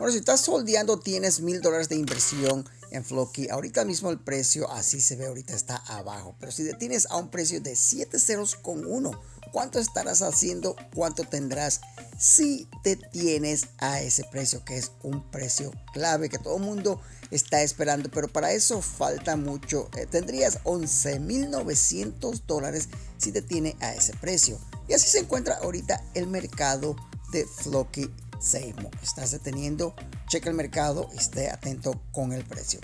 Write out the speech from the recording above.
Bueno, si estás soldeando, tienes mil dólares de inversión en Floki. Ahorita mismo el precio, así se ve, ahorita está abajo. Pero si tienes a un precio de 7 ceros con 1, ¿cuánto estarás haciendo? ¿Cuánto tendrás si te tienes a ese precio? Que es un precio clave que todo el mundo está esperando. Pero para eso falta mucho. Eh, tendrías 11.900 dólares si te tiene a ese precio. Y así se encuentra ahorita el mercado de Floki Seimo. Estás deteniendo, checa el mercado y esté atento con el precio.